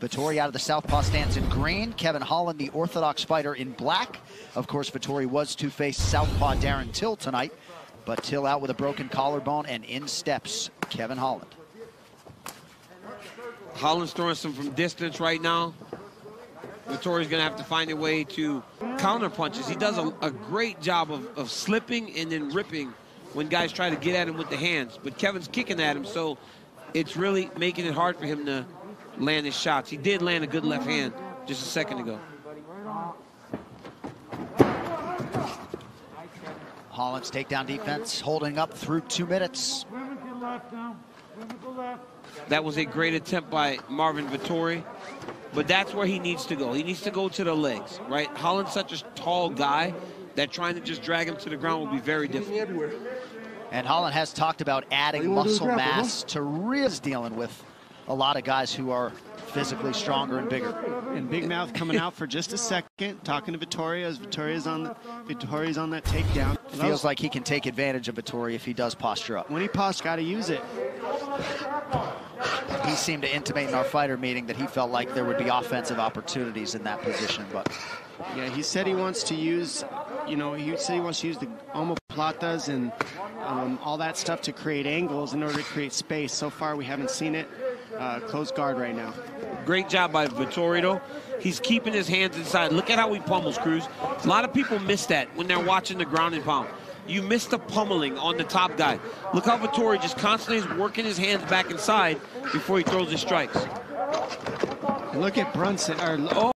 Vettori out of the southpaw stance in green. Kevin Holland, the orthodox fighter, in black. Of course, Vettori was to face southpaw Darren Till tonight, but Till out with a broken collarbone and in steps Kevin Holland. Holland's throwing some from distance right now. Vettori's going to have to find a way to counter punches. He does a, a great job of, of slipping and then ripping when guys try to get at him with the hands. But Kevin's kicking at him, so it's really making it hard for him to land his shots. He did land a good left hand just a second ago. Holland's takedown defense holding up through two minutes. That was a great attempt by Marvin Vettori, but that's where he needs to go. He needs to go to the legs, right? Holland's such a tall guy that trying to just drag him to the ground will be very difficult. And Holland has talked about adding muscle mass to really dealing with a lot of guys who are physically stronger and bigger. And Big Mouth coming out for just a second, talking to Vittoria as Vittoria's on the, Vittoria's on that takedown. Feels like he can take advantage of Vettori if he does posture up. When he posture, got to use it. He seemed to intimate in our fighter meeting that he felt like there would be offensive opportunities in that position, but yeah, he said he wants to use, you know, he said he wants to use the omoplatas and um, all that stuff to create angles in order to create space. So far, we haven't seen it. Uh, close guard right now. Great job by Vittorio. He's keeping his hands inside. Look at how he pummels, Cruz. A lot of people miss that when they're watching the ground and pound. You miss the pummeling on the top guy. Look how Vettori just constantly is working his hands back inside before he throws his strikes. Look at Brunson. Or, oh.